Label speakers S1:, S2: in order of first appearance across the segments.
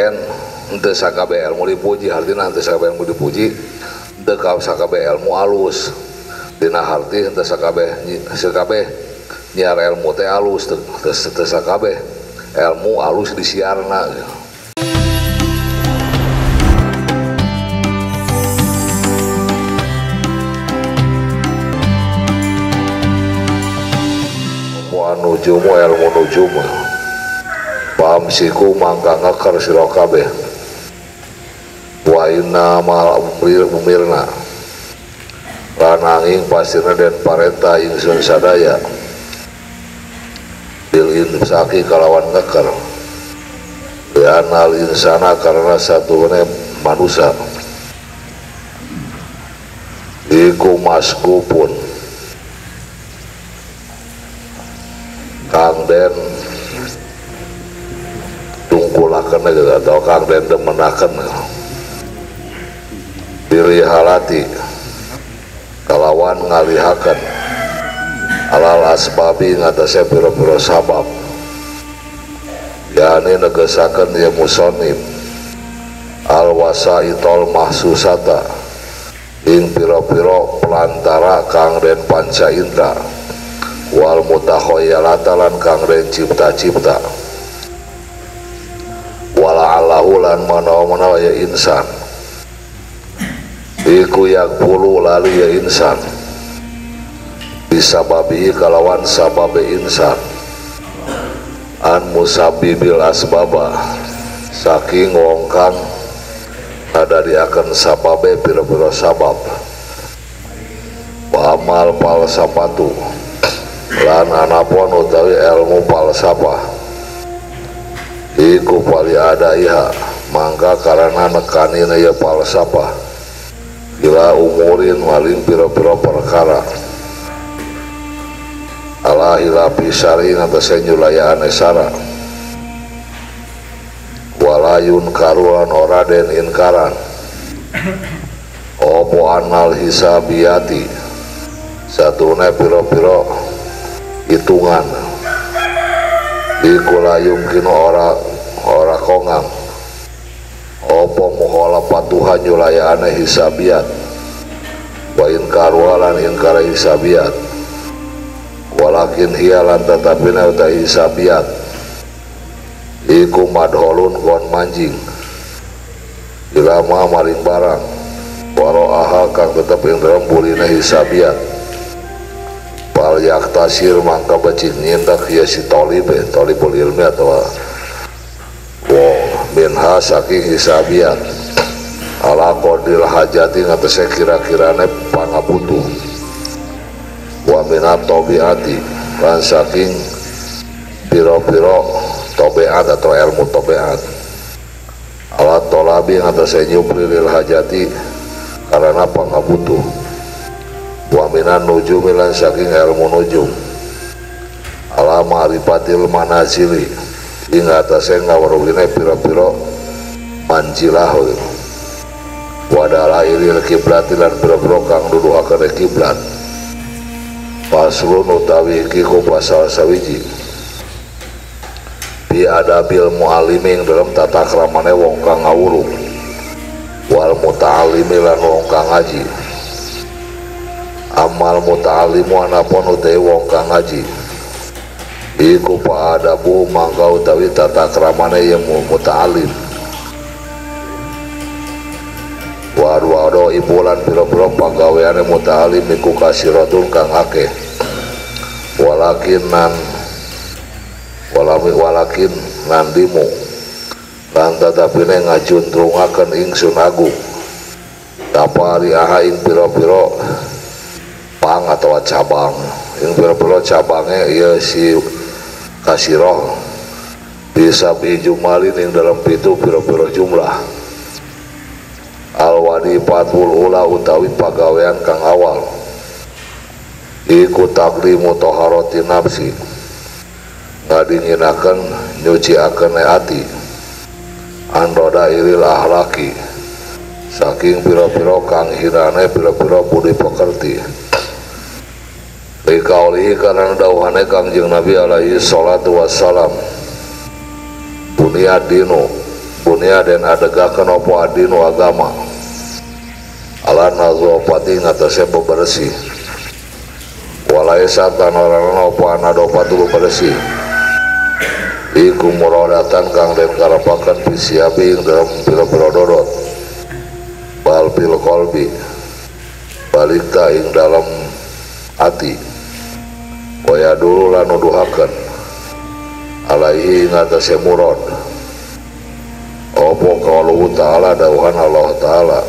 S1: den ente sakabe ilmu dipuji artinya ente sakabe ilmu dipuji ente sakabe ilmu alus dina harti ente sakabe sakabe nyiar ilmu teh alus ente sakabe ilmu alus disiarna gitu. nujumu ilmu nujumu paham siku mangka ngekar sira kabeh. Wa inna mal umir umirna. Lananging pasirna dan pareta ingsun sadaya. Bil insaki kalawan ngekar. Lianal insana karena satu manusia Iku masku pun Kang Den tungkulakan aja atau Kang Den demenakan diri halati kalawan ngalihakan. Alal asbabi ngatasnya piro-piro sabab. Yakni negesakan ya musonib al wasaitol mahsusata. Ing piro-piro pelantara kang den panca indra. Wal mutakhoyalata lan kang den cipta-cipta lan manawa-manawa ya insan. Iku yakbulu lali ya insan. Bisababi kalawan sababe insan. An musabibil asbaba. Saking wong kang ada akan sababe pira-pira sabab. Wa amal palsapatu lan anapun utawi ilmu falsafah iku pali ada iha mangka karena nekanina ya falsafah bila umurin maling pira-pira perkara. Ala hilapi syari ngatasi esara. Walayun karuan oraden inkaran. Opo anal hisabiyati. Satune piro-piro hitungan. Ikulayum kino ora ora kongang opo muhola patuhan yulayana hisabiat. Wain karwalan ingkara hisabiat. Walakin hialan tetapina uta hisabiat. Iku madholun kon manjing ilama maring barang. Waro aha kang tetep ing rembulina hisabiat. Pal yaktasir mangka becik nyindak ya si tolib eh, tolibul ilmi atau minha saking hisabiat ala kodil hajati ngatasnya kira-kirane pangabutuh wa minat tobiati lan saking piro-piro tobeat atau ilmu tobeat alat tolabi atas nyupri lil hajati karena pangabutuh wa minan nujum lan saking ilmu nujum. Ala ma'rifatil manazili ing atasnya ngawarugine piro-piro manjilah wadala ilil kiblati lan piro-piro kang duduk akan kiblat. Paslun utawi iki ku pasal sawiji. Bi adabil mualimi dalam tata kramane wong kang ngawuru. Wal muta'alimi lan wong kang ngaji. Amal muta'alimu anapun utai wong kang ngaji iku pa adabu mangga utawi tata kramane yang muta'alim wado ibulan piro-piro pagaweane muta'alim iku kasiratun kang akeh. Walakin nan walami walakin nandimu. Lan tetapi ne ngajuntrungaken ingsun agung. Tapari aha ing piro-piro pang atau cabang. Ing piro-piro cabangnya iya si kasiroh bisa bijumalin ing dalam pitu piro-piro jumlah. Alwadi patul ula utawi pagawean kang awal. Iku taklimu toharoti nafsi. Ngadinginakan nyuci akan ati anroda iril ahlaki. Saking piro-piro kang hirane piro-piro budi pekerti Likaulihi karena dauhane kangjeng Nabi alaihi salatu wassalam. Bunia dinu bunia dan adegakan opo adinu agama. Ala nazopati ngatasnya bebersih walai satan orang opo anadopatu bebersih iku murodatan kang den karapakan pisiabi ing dalam pilo-pilo dodot. Bal pil kolbi. Balita ing dalam hati waya dulu lanuduhakan alaihi ngatasnya murod opo kalau ta'ala dauhan Allah ta'ala.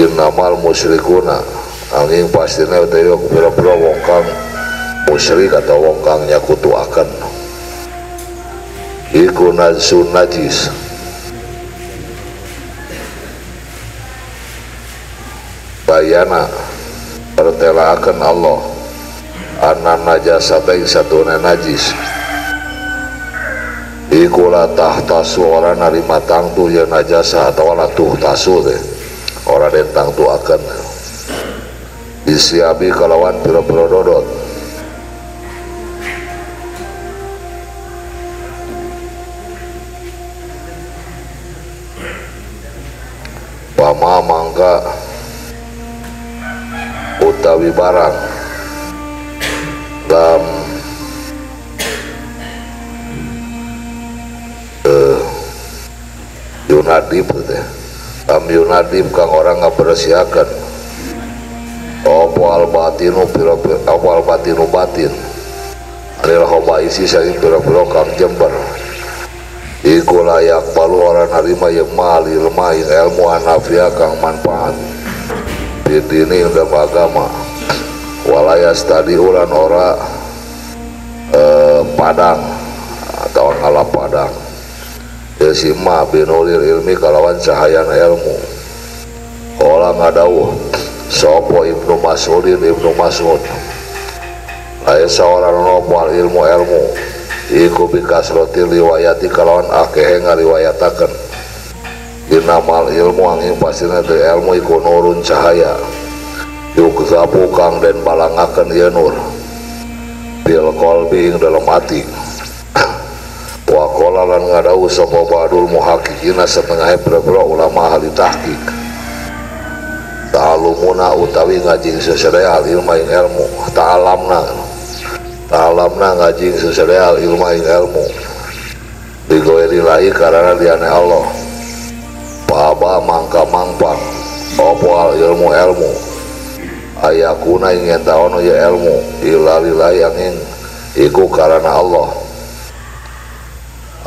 S1: Innamal musyrikuna. Angin pastinya dari pira-pira wong kang musyrik atau wong kang nyakutu akan. Iku najsun najis. Bayana. Pertela akan Allah anan najasata ing satuna najis. Ikula tahtasu orang narima tangtu ya najasa atau wala tuh tasu deh orang den tangtu akan. Disiabi kalawan piro-piro dodot. Pama mangka utawi barang dalam yunadib teh am yunadib kang orang ngabersiakan opo al batinu piro piro batinu batin? Adalah hoba isi saya piro piro kang jember iku layak palu orang narima yang mali lemah yang ilmu anafia kang manfaat. Bidini yang dalam agama walaya ulan ora eh, Padang atau ngalah Padang. Desima binulir ilmi kalawan cahaya ilmu. Ola ngadawuh Sopo Ibnu Masudin Ibnu Masud? Lain seorang nopal ilmu ilmu Iku bikasroti riwayati kalawan akehe ngariwayatakan Dina mal ilmu angin pasirnya ilmu iku nurun cahaya. Yuk kang dan balangakan ya nur. Bil kolbi dalam hati. Wa qala lan ngadau sapa badul muhaqqiqina setengah beberapa ulama ahli tahqiq. Ta'alumuna utawi ngaji sesedaya al ilmu ing ilmu. Ta'alamna. Ta'alamna ngaji sesedaya al ilmu ing ilmu. Digoeri lahi karena liane Allah. Paba mangka mangpang. Opo al ilmu ilmu ayakuna ingin tahu ya ilmu. Ilalillahi angin. Iku karena Allah.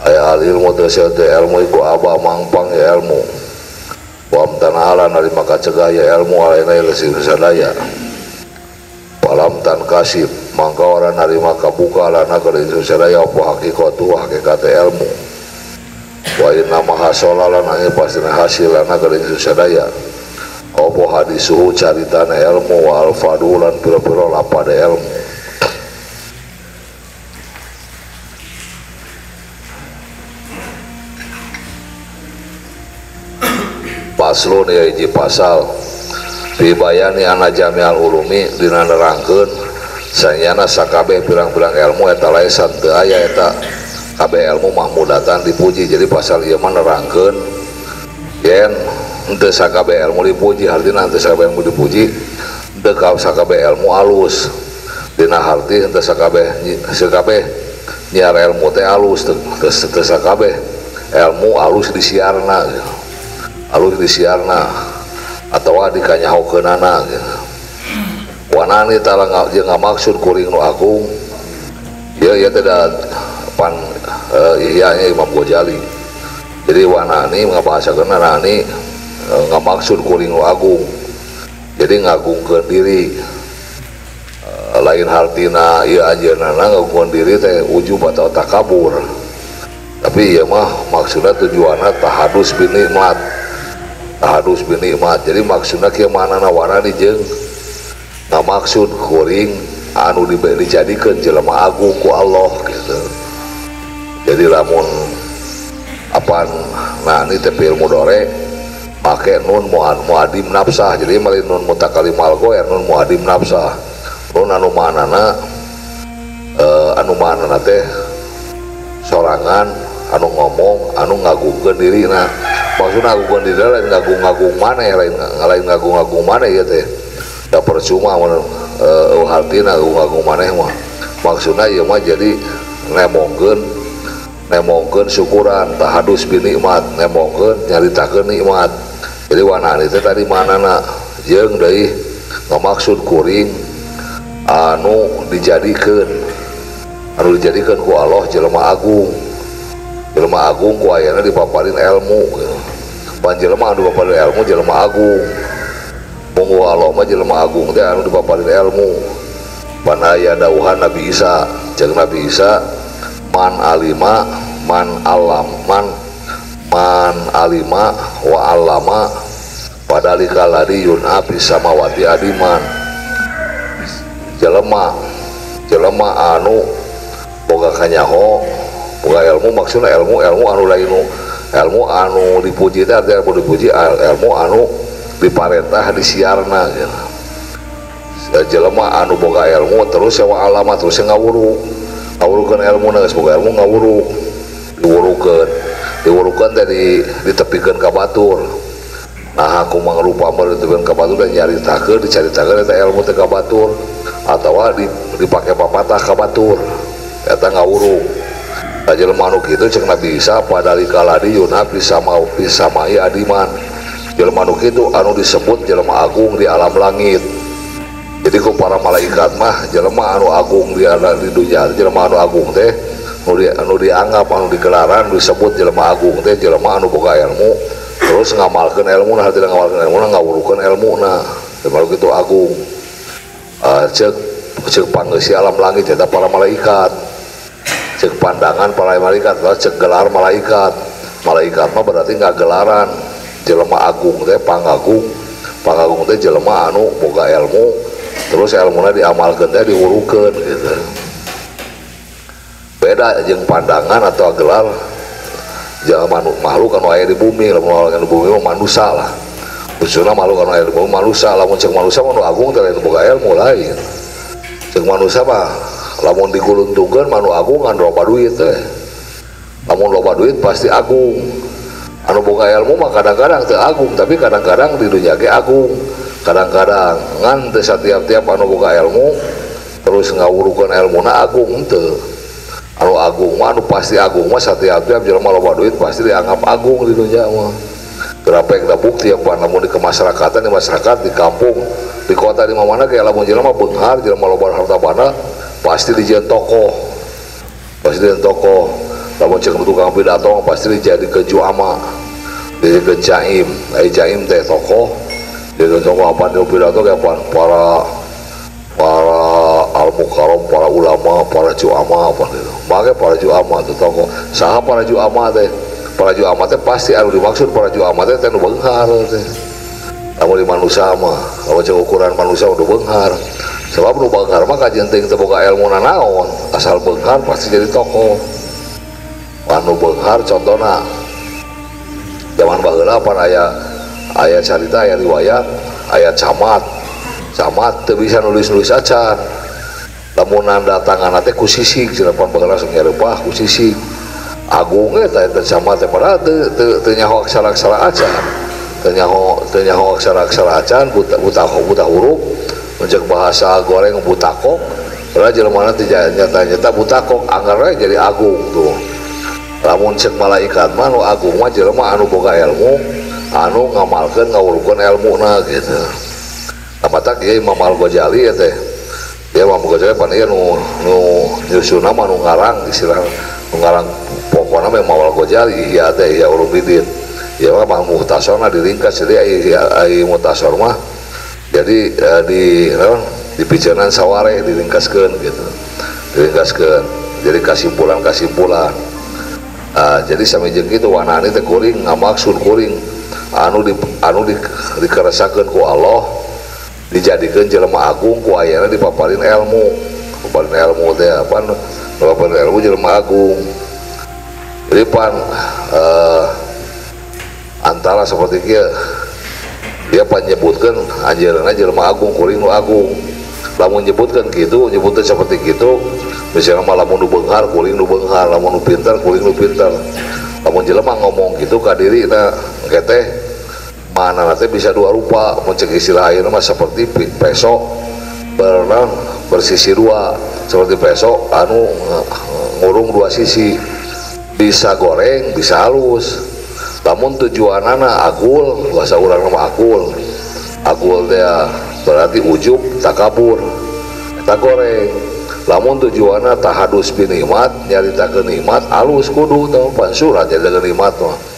S1: Aya ilmu tersebut ilmu iku aba mangpang ya ilmu. Wa amtanala narima kacegah ya ilmu alaina lesi sadaya. Palam tan kasib. Mangka orang narima kabuka lana kada sadaya apa hakikatu hakikat ilmu. Wa inna mahasola lana ini pasti hasil lana kada sadaya apa hadisuhu caritana ilmu wa alfadulan pira-pira lapada ilmu. Paslun ya hiji pasal. Bibayani anak jamial ulumi dina nerangkeun sanyana sakabeh pirang-pirang ilmu eta lain teu aya eta kabeh ilmu mahmudatan dipuji. Jadi pasal ieu mah nerangkeun yen desa KBL mau dipuji artinya desa KBL mau dipuji deka KBL mu alus. Dina harti desa KB SKB nyiar ilmu teh alus teu teu KB ilmu alus disiarna alus disiarna atawa dikanyahokeunana gitu wanani tala jeung maksud kuring nu agung. Ya ya tidak pan uh, iya Imam Ghazali. Jadi wanani ngabahasa kenanani Eh, nggak maksud kuring Agung. Jadi ngagung ke diri eh, lain hartina ya anjir nana diri teh ujub atau tak kabur. Tapi ya mah maksudnya tujuannya tahadus bin nikmat tahadus bin nikmat jadi maksudnya kia mana nawana nih jeng? Nah maksud kuring anu dijadikan jelema agung ku Allah gitu. Jadi lamun apa nah ini tapi ilmu dorek make nun muad muadim nafsah jadi malin nun mutakali malgo ya nun muadim nafsah nun anu manana uh, anu manana teh sorangan anu ngomong anu ngagungkeun diri nah maksudnya ngagungkeun diri lain ngagung-ngagung mana ya lain, lain ngagung-ngagung mana ya teh. Da percuma mun eh, uh, hartina ngagung-ngagung mana mah. Maksudnya ya mah jadi nemongkeun nemongken syukuran. Tahadus binikmat nemongkeun nyaritakan nikmat. Jadi warna itu tadi mana nak? Jeng dari ngamaksud kuring. Anu dijadikan. Anu dijadikan ku Allah jelema agung. Jelema agung ku ayana dipaparin ilmu pan jelema anu dipaparin ilmu jelema agung. Monggo Allah mah jelema agung teh anu dipaparin ilmu. Pan aya dawuhan Nabi Isa. Jeung Nabi Isa man alima man alam man man alima wa alama padalika ladiyun api samawati adiman. Jelema jelema anu boga kanyaho boga ilmu maksudnya ilmu ilmu anu lainu ilmu anu dipuji teh artinya ilmu dipuji ilmu anu diparentah disiarna gitu. jelema anu boga ilmu terus sewa alamat terus ngawuru. Ngawurukeun ilmu geus boga ilmu ngawuru. Diwurukeun diwurukeun teh di ditepikeun ka batur nah aku mangrupa merentukan ke batur dan nyari taker dicari taker itu ilmu teh ka batur atau dipakai papatah ka batur eta ngawuru. Nah jelema anu kitu cek Nabi Isa padali kaladi yuna bisa mau bisa mai adiman. Jelema anu kitu anu disebut jelema agung di alam langit. Jadi ku para malaikat mah jelema anu agung di di dunia jelema anu agung teh di, anu dianggap anu digelaran disebut jelema agung teh jelema anu boga ilmu. Terus ngamalkan ilmu nah tidak ngamalkan ilmu nah ngawurukan ilmu nah. Baru gitu agung. Uh, cek cek panggesi alam langit ya para malaikat. Cek pandangan para malaikat cek gelar malaikat. Malaikat mah berarti nggak gelaran. Jelema agung teh pangagung. Pangagung teh jelema anu boga ilmu. Terus ilmu diamalkan teh diwurukan gitu beda jeng pandangan atau gelar. Jangan makhluk kan air di bumi lamun makhluk di bumi manusia lah. Khususnya makhluk kan air di bumi manusia lamun cek manusia mah agung lain boga ilmu lain. Cek manusia mah lamun diguluntukeun manu agung kan loba duit teh. Lamun loba duit pasti agung. Anu boga ilmu mah kadang-kadang teu agung tapi kadang-kadang di dunia ge agung. Kadang-kadang ngan setiap-tiap anu boga ilmu terus ngawurukeun ilmuna agung teu anu agung mah pasti agung mah setiap-tiap jelema loba duit pasti dianggap agung di dunia mah. Berapa yang bukti apa? Namun di kemasyarakatan di masyarakat di kampung di kota di mana kayak lamun jelema benghar jelema loba harta bana pasti dijadikan tokoh. Pasti dijadikan tokoh. Lamun cek tukang pidato pasti dijadi ke juama jadi ke jaim ai jaim teh tokoh. Jadi tokoh apa di pidato kayak para para mukarom para ulama para juama apa gitu. Makanya para juama itu tokoh sah para juama teh? Para juama teh pasti anu dimaksud para juama teh teh nu beunghar teh di manusia mah kalau cek ukuran manusia udah beunghar sebab nu beunghar mah kajian teu boga ilmu nanaon. Asal beunghar pasti jadi tokoh anu beunghar contohna zaman baheula pan aya aya cerita aya riwayat aya camat. Camat teu bisa nulis-nulis acan lamunan datangan teh ku sisik cina pambangan langsung nyerepah ku sisik agung eh, eta eta sama teh pada teu teu teu nyaho aksara-aksara acan. Teu nyaho teu nyaho aksara-aksara acan buta buta buta huruf. Menjak bahasa goreng buta kok. Jelema teh nyata-nyata buta kok anggar jadi agung tuh. Lamun cek malaikat mah nu agung mah jelema anu boga ilmu anu ngamalkeun ngawurkeun ilmu na gitu. Apa tak Imam Al-Ghazali ya teh? Dia Imam Al-Ghazali pan ieu nu nu nyusuna mah nu ngarang istilah nu ngarang pokokna mah Imam Al-Ghazali ya teh ya Ulumuddin ya mah Bang Muhtasarna diringkas jadi ai ai Muhtasar mah. Jadi eh, di no, di picenan saware diringkaskeun gitu. Diringkaskeun. Jadi kesimpulan-kesimpulan uh, jadi sampai jeng itu warna ini teh kuring nggak maksud kuring. Anu di anu di, dikeresakan ku Allah dijadikan jelema agung ku ayana dipaparin ilmu. Paparin ilmu teh apa paparin ilmu jelema agung. Jadi pan uh, antara seperti kia dia pan nyebutkan anjeunna jelema agung kuring nu agung. Lamun nyebutkan gitu nyebutkan seperti gitu misalnya malah lamun nu beunghar kuling nu beunghar lamun nu pintar kuling nu pintar. Lamun jelema ngomong gitu ka diri na teh mana nanti bisa dua rupa. Mencek istilah ayeuna mah seperti peso pernah bersisi dua. Seperti peso anu ngurung dua sisi. Bisa goreng bisa halus. Namun tujuan anak agul bahasa orang nama agul. Agul dia berarti ujub takabur tak goreng. Namun tujuannya tahadus binikmat nyari tak nikmat halus kudu tahu pansurat jadi nikmat mah